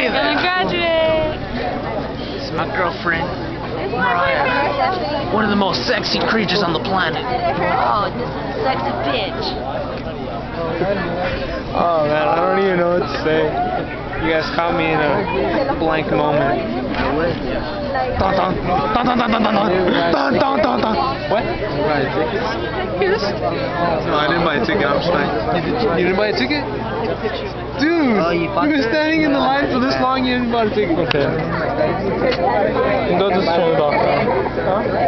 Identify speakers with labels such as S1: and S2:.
S1: Hi
S2: Gonna graduate.
S1: This is my girlfriend, Mariah. One of the most sexy creatures on the planet.
S2: Oh, this is a sexy bitch.
S3: Oh man, I don't even know what to say. You guys caught me in a blank moment.
S1: Dun dun dun dun dun dun dun dun dun dun dun.
S3: What?
S4: Buy tickets? Yes. No, I didn't buy a ticket. I'm just like, you, did, you didn't buy a ticket? Dude, Hmm.
S1: Oh, you
S4: you've been standing in the line for this long, you didn't buy a ticket.
S3: Okay. Go just turn it off. Huh?